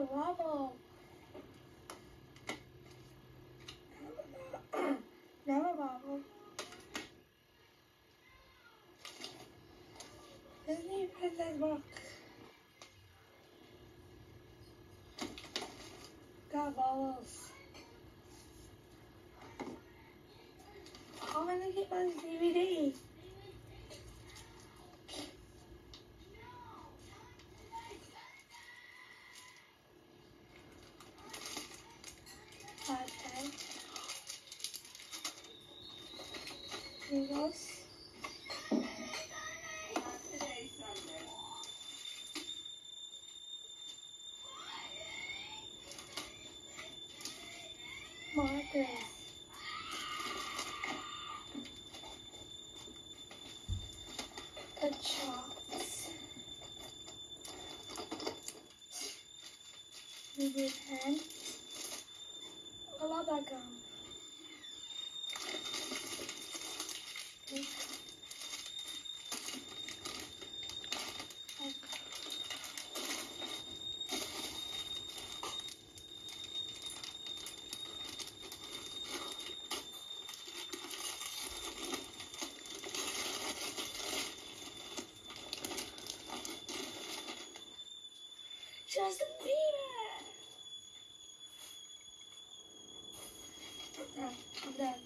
wobble. A wobble. Disney Princess Book. Got balls. I'm gonna DVD. Noodles. Markers. The chalks. Maybe a pen. I love that gum. Justin Bieber. I'm done.